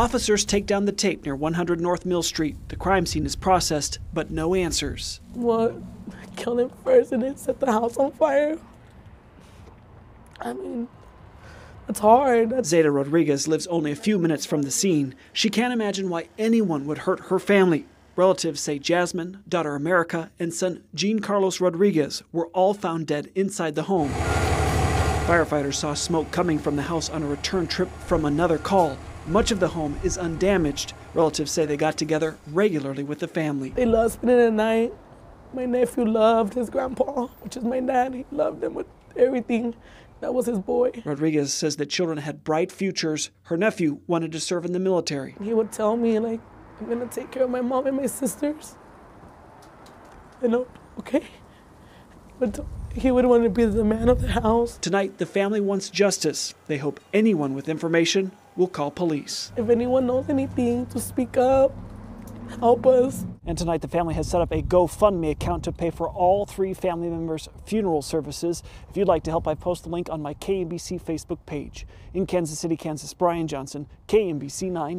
Officers take down the tape near 100 North Mill Street. The crime scene is processed, but no answers. What? Killed him first and then set the house on fire. I mean, it's hard. That's Zeta Rodriguez lives only a few minutes from the scene. She can't imagine why anyone would hurt her family. Relatives say Jasmine, daughter Amerikha, and son Jean Carlos Rodriguez were all found dead inside the home. Firefighters saw smoke coming from the house on a return trip from another call. Much of the home is undamaged. Relatives say they got together regularly with the family. they loved spending the night. My nephew loved his grandpa, which is my dad. He loved him with everything. That was his boy. Rodriguez says that children had bright futures. Her nephew wanted to serve in the military. He would tell me like, I'm gonna take care of my mom and my sisters. You know, okay. But he would want to be the man of the house. Tonight, the family wants justice. They hope anyone with information will call police. If anyone knows anything, to speak up, help us. And tonight, the family has set up a GoFundMe account to pay for all three family members' funeral services. If you'd like to help, I post the link on my KMBC Facebook page. In Kansas City, Kansas, Brian Johnson, KMBC 9 News.